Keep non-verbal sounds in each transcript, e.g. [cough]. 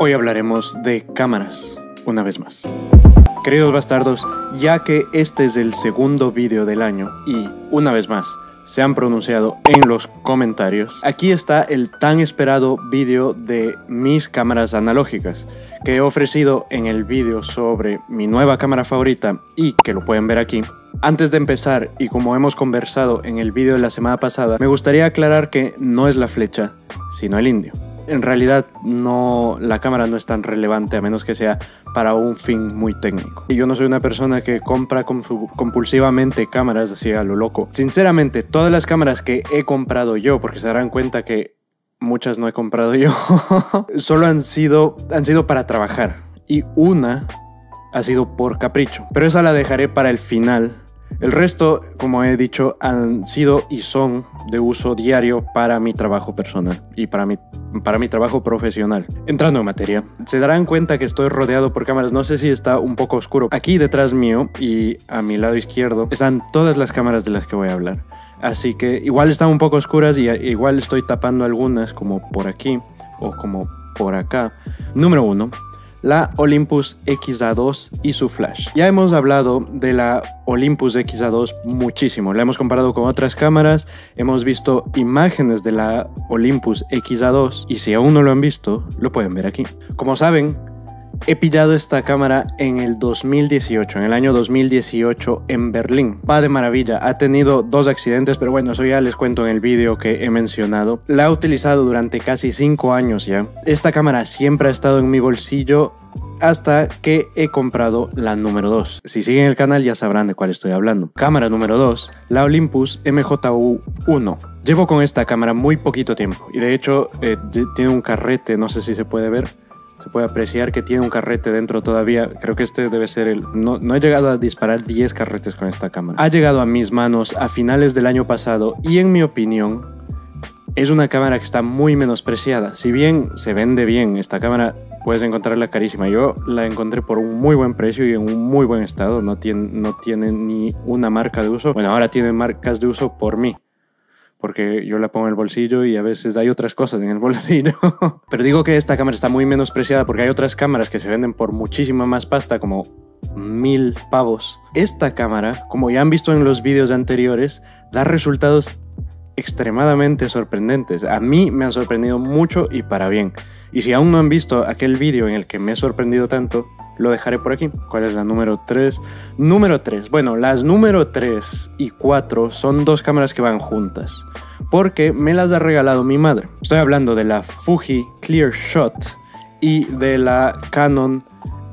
Hoy hablaremos de cámaras, una vez más. Queridos bastardos, ya que este es el segundo vídeo del año y, una vez más, se han pronunciado en los comentarios, aquí está el tan esperado vídeo de mis cámaras analógicas que he ofrecido en el vídeo sobre mi nueva cámara favorita y que lo pueden ver aquí. Antes de empezar, y como hemos conversado en el vídeo de la semana pasada, me gustaría aclarar que no es la flecha, sino el indio en realidad no la cámara no es tan relevante a menos que sea para un fin muy técnico. Y yo no soy una persona que compra compulsivamente cámaras así a lo loco. Sinceramente, todas las cámaras que he comprado yo, porque se darán cuenta que muchas no he comprado yo, [laughs] solo han sido han sido para trabajar y una ha sido por capricho. Pero esa la dejaré para el final el resto, como he dicho, han sido y son de uso diario para mi trabajo personal y para mi, para mi trabajo profesional. Entrando en materia, se darán cuenta que estoy rodeado por cámaras, no sé si está un poco oscuro. Aquí detrás mío y a mi lado izquierdo están todas las cámaras de las que voy a hablar. Así que igual están un poco oscuras y igual estoy tapando algunas como por aquí o como por acá. Número uno, la Olympus XA2 y su flash. Ya hemos hablado de la Olympus XA2 muchísimo, la hemos comparado con otras cámaras, hemos visto imágenes de la Olympus XA2 y si aún no lo han visto, lo pueden ver aquí. Como saben, He pillado esta cámara en el 2018, en el año 2018 en Berlín. Va de maravilla, ha tenido dos accidentes, pero bueno, eso ya les cuento en el vídeo que he mencionado. La he utilizado durante casi 5 años ya. Esta cámara siempre ha estado en mi bolsillo hasta que he comprado la número 2. Si siguen el canal ya sabrán de cuál estoy hablando. Cámara número 2, la Olympus MJU1. Llevo con esta cámara muy poquito tiempo y de hecho eh, tiene un carrete, no sé si se puede ver puede apreciar que tiene un carrete dentro todavía. Creo que este debe ser el... No, no he llegado a disparar 10 carretes con esta cámara. Ha llegado a mis manos a finales del año pasado y en mi opinión es una cámara que está muy menospreciada. Si bien se vende bien, esta cámara puedes encontrarla carísima. Yo la encontré por un muy buen precio y en un muy buen estado. No tiene, no tiene ni una marca de uso. Bueno, ahora tiene marcas de uso por mí porque yo la pongo en el bolsillo y a veces hay otras cosas en el [laughs] bolsillo. Pero digo que esta cámara está muy menospreciada porque hay otras cámaras que se venden por muchísima más pasta, como mil pavos. Esta cámara, como ya han visto en los vídeos anteriores, da resultados extremadamente sorprendentes. A mí me han sorprendido mucho y para bien. Y si aún no han visto aquel vídeo en el que me he sorprendido tanto, lo dejaré por aquí. ¿Cuál es la número 3? Número 3. Bueno, las número 3 y 4 son dos cámaras que van juntas. Porque me las ha regalado mi madre. Estoy hablando de la Fuji Clear Shot y de la Canon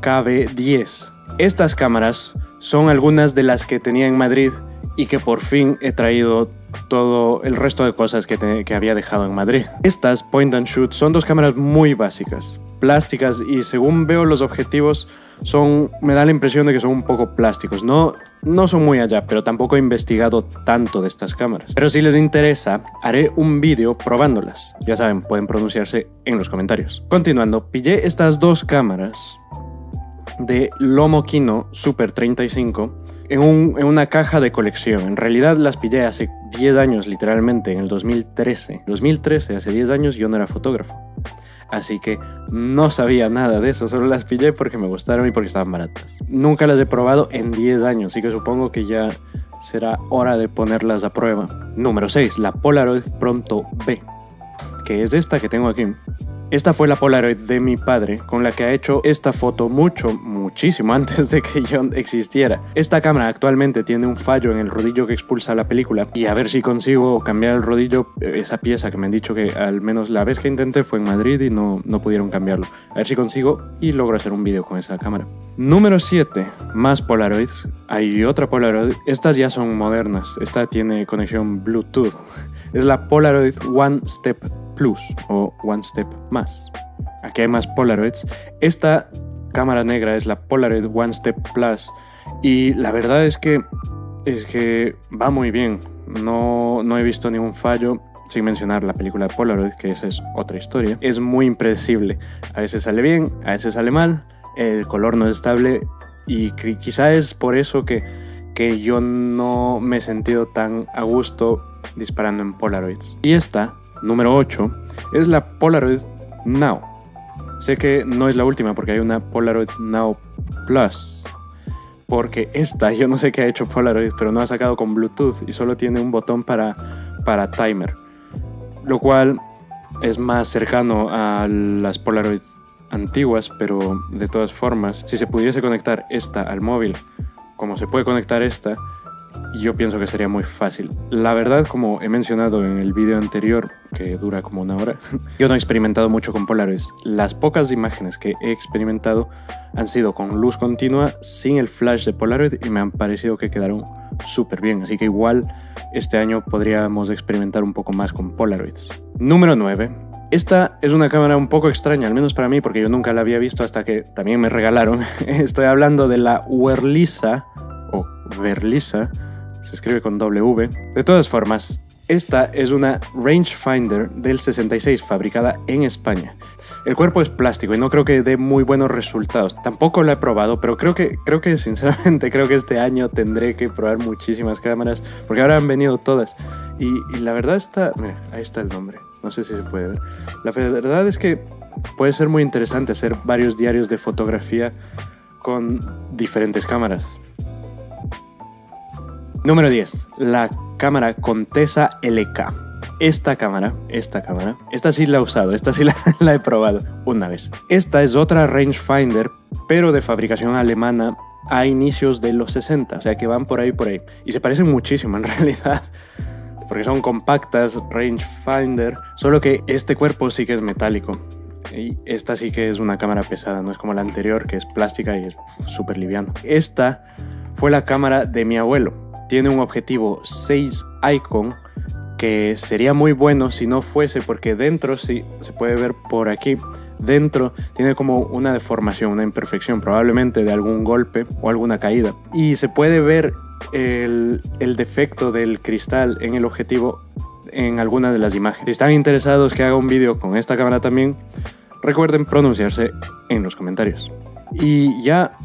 KB10. Estas cámaras son algunas de las que tenía en Madrid y que por fin he traído todo el resto de cosas que, había dejado en Madrid. Estas point and shoot son dos cámaras muy básicas, plásticas y según veo los objetivos son, me da la impresión de que son un poco plásticos. No, no son muy allá, pero tampoco he investigado tanto de estas cámaras. Pero si les interesa, haré un vídeo probándolas. Ya saben, pueden pronunciarse en los comentarios. Continuando, pillé estas dos cámaras de Lomo Kino Super 35 en, en, una caja de colección. En realidad las pillé hace 10 años, literalmente, en el 2013. 2013, hace 10 años yo no era fotógrafo. Así que no sabía nada de eso, solo las pillé porque me gustaron y porque estaban baratas. Nunca las he probado en 10 años, así que supongo que ya será hora de ponerlas a prueba. Número 6, la Polaroid Pronto B, que es esta que tengo aquí. Esta fue la Polaroid de mi padre, con la que ha hecho esta foto mucho, muchísimo [laughs] antes de que yo existiera. Esta cámara actualmente tiene un fallo en el rodillo que expulsa la película y a ver si consigo cambiar el rodillo, esa pieza que me han dicho que al menos la vez que intenté fue en Madrid y no, no pudieron cambiarlo. A ver si consigo y logro hacer un vídeo con esa cámara. Número 7, más Polaroids. Hay otra Polaroid, estas ya son modernas, esta tiene conexión Bluetooth. [laughs] Es la Polaroid One Step Plus o One Step Más. Aquí hay más Polaroids. Esta cámara negra es la Polaroid One Step Plus y la verdad es que es que va muy bien. No, no he visto ningún fallo sin mencionar la película de Polaroid, que esa es otra historia. Es muy impredecible. A veces sale bien, a veces sale mal, el color no es estable y quizá es por eso que, que yo no me he sentido tan a gusto disparando en Polaroids. Y esta, número 8, es la Polaroid Now. Sé que no es la última porque hay una Polaroid Now Plus. Porque esta, yo no sé qué ha hecho Polaroid, pero no ha sacado con Bluetooth y solo tiene un botón para, para timer. Lo cual es más cercano a las Polaroid antiguas, pero de todas formas, si se pudiese conectar esta al móvil, como se puede conectar esta, yo pienso que sería muy fácil. La verdad, como he mencionado en el vídeo anterior, que dura como una hora, [laughs] yo no he experimentado mucho con Polaroids. Las pocas imágenes que he experimentado han sido con luz continua, sin el flash de Polaroid, y me han parecido que quedaron súper bien. Así que igual este año podríamos experimentar un poco más con Polaroids. Número 9. Esta es una cámara un poco extraña, al menos para mí, porque yo nunca la había visto hasta que también me regalaron. [laughs] Estoy hablando de la Werlisa Verlisa, se escribe con W. De todas formas, esta es una rangefinder del 66 fabricada en España. El cuerpo es plástico y no creo que dé muy buenos resultados. Tampoco lo he probado, pero creo que, creo que [laughs] sinceramente creo que este año tendré que probar muchísimas cámaras porque ahora han venido todas. Y, la verdad está... Mira, ahí está el nombre. No sé si se puede ver. La verdad es que puede ser muy interesante hacer varios diarios de fotografía con diferentes cámaras. Número 10. La cámara Contesa LK. Esta cámara, esta cámara, esta sí la he usado, esta sí [laughs] la, he probado una vez. Esta es otra rangefinder, pero de fabricación alemana a inicios de los 60, o sea que van por ahí, por ahí. Y se parecen muchísimo en [laughs] realidad, porque son compactas, rangefinder, solo que este cuerpo sí que es metálico. Y esta sí que es una cámara pesada, no es como la anterior que es plástica y es súper liviano. Esta fue la cámara de mi abuelo tiene un objetivo 6 icon que sería muy bueno si no fuese porque dentro, si se puede ver por aquí, dentro tiene como una deformación, una imperfección, probablemente de algún golpe o alguna caída. Y se puede ver el, el defecto del cristal en el objetivo en alguna de las imágenes. Si están interesados que haga un vídeo con esta cámara también, recuerden pronunciarse en los comentarios. Y ya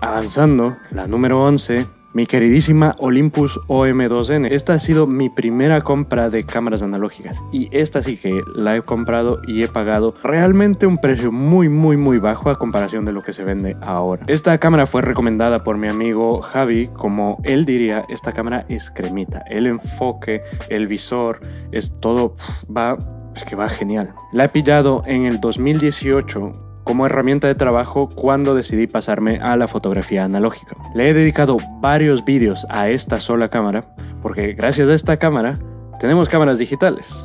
avanzando, la número 11 mi queridísima Olympus OM2N. Esta ha sido mi primera compra de cámaras analógicas y esta sí que la he comprado y he pagado realmente un precio muy muy muy bajo a comparación de lo que se vende ahora. Esta cámara fue recomendada por mi amigo Javi, como él diría, esta cámara es cremita. El enfoque, el visor, es todo, va, es que va genial. La he pillado en el 2018 como herramienta de trabajo cuando decidí pasarme a la fotografía analógica. Le he dedicado varios vídeos a esta sola cámara, porque gracias a esta cámara tenemos cámaras digitales.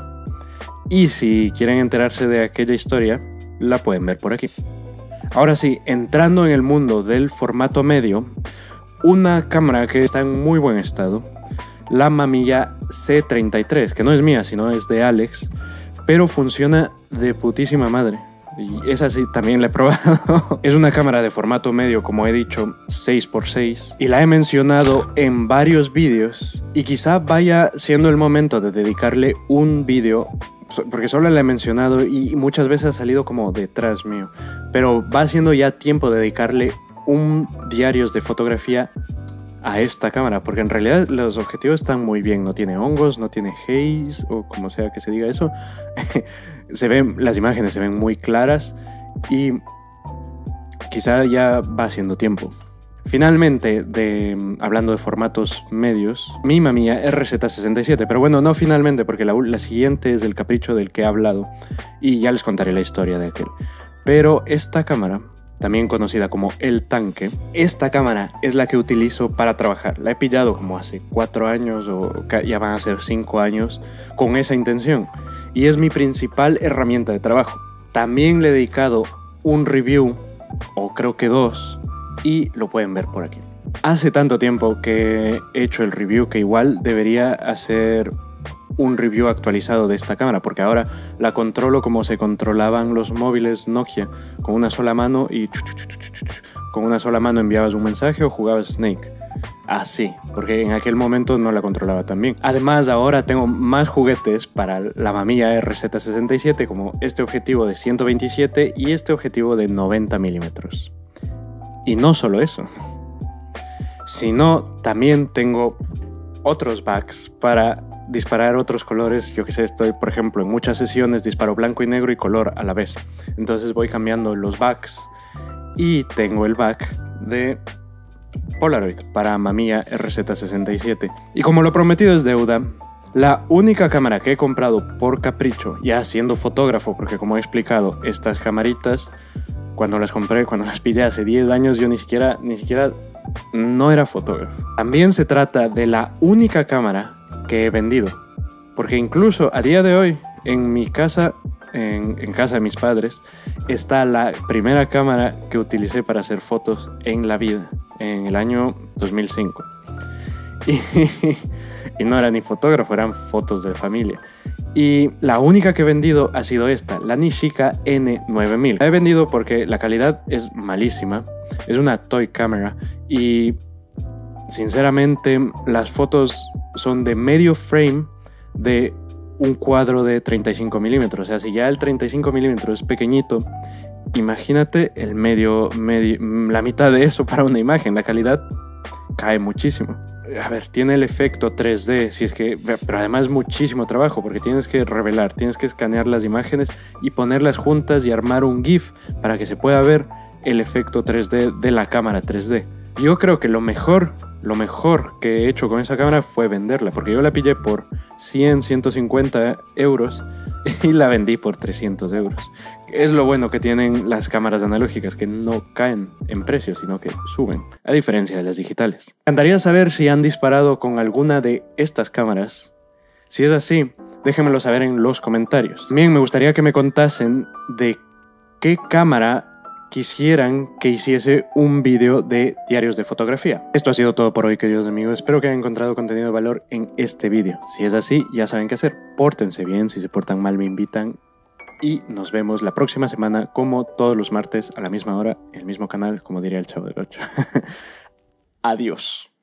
Y si quieren enterarse de aquella historia, la pueden ver por aquí. Ahora sí, entrando en el mundo del formato medio, una cámara que está en muy buen estado, la Mamilla C33, que no es mía, sino es de Alex, pero funciona de putísima madre. Y esa sí también la he probado. [laughs] es una cámara de formato medio, como he dicho, 6x6. Y la he mencionado en varios vídeos. Y quizá vaya siendo el momento de dedicarle un vídeo porque solo la he mencionado y muchas veces ha salido como detrás mío. Pero va siendo ya tiempo de dedicarle un diarios de fotografía a esta cámara, porque en realidad los objetivos están muy bien, no tiene hongos, no tiene haze o como sea que se diga eso. [laughs] se ven las imágenes se ven muy claras y quizá ya va siendo tiempo. Finalmente, de, hablando de formatos medios, mi mía RZ67, pero bueno, no finalmente, porque la, la siguiente es el capricho del que he hablado y ya les contaré la historia de aquel. Pero esta cámara también conocida como el tanque. Esta cámara es la que utilizo para trabajar. La he pillado como hace cuatro años o ya van a ser cinco años con esa intención. Y es mi principal herramienta de trabajo. También le he dedicado un review, o creo que dos, y lo pueden ver por aquí. Hace tanto tiempo que he hecho el review que igual debería hacer un review actualizado de esta cámara, porque ahora la controlo como se controlaban los móviles Nokia, con una sola mano y con una sola mano enviabas un mensaje o jugabas Snake. Así, porque en aquel momento no la controlaba tan bien. Además, ahora tengo más juguetes para la mamilla RZ67, como este objetivo de 127 y este objetivo de 90 milímetros. Y no solo eso, sino también tengo otros backs para disparar otros colores, yo que sé, estoy, por ejemplo, en muchas sesiones disparo blanco y negro y color a la vez. Entonces voy cambiando los backs y tengo el back de Polaroid para Mamiya RZ67. Y como lo prometido es deuda, la única cámara que he comprado por capricho, ya siendo fotógrafo, porque como he explicado, estas camaritas, cuando las compré, cuando las pillé hace 10 años, yo ni siquiera, ni siquiera no era fotógrafo. También se trata de la única cámara que he vendido. Porque incluso a día de hoy, en mi casa, en, casa de mis padres, está la primera cámara que utilicé para hacer fotos en la vida, en el año 2005. [laughs] Y, y no era ni fotógrafo, eran fotos de familia. Y la única que he vendido ha sido esta, la Nishika N9000. La he vendido porque la calidad es malísima, es una toy camera y sinceramente las fotos son de medio frame de un cuadro de 35 milímetros. O sea, si ya el 35 milímetros es pequeñito, imagínate el medio, medio, la mitad de eso para una imagen. La calidad cae muchísimo. A ver, tiene el efecto 3D, si es que, pero además muchísimo trabajo porque tienes que revelar, tienes que escanear las imágenes y ponerlas juntas y armar un GIF para que se pueda ver el efecto 3D de la cámara 3D. Yo creo que lo mejor, lo mejor que he hecho con esa cámara fue venderla, porque yo la pillé por 100, 150 euros [laughs] y la vendí por 300 euros. Es lo bueno que tienen las cámaras analógicas, que no caen en precio, sino que suben, a diferencia de las digitales. Me encantaría saber si han disparado con alguna de estas cámaras. Si es así, déjenmelo saber en los comentarios. También me gustaría que me contasen de qué cámara quisieran que hiciese un vídeo de diarios de fotografía. Esto ha sido todo por hoy, queridos amigos. Espero que hayan encontrado contenido de valor en este vídeo. Si es así, ya saben qué hacer. Pórtense bien, si se portan mal me invitan. Y nos vemos la próxima semana, como todos los martes, a la misma hora, en el mismo canal, como diría el chavo del 8. [laughs] Adiós.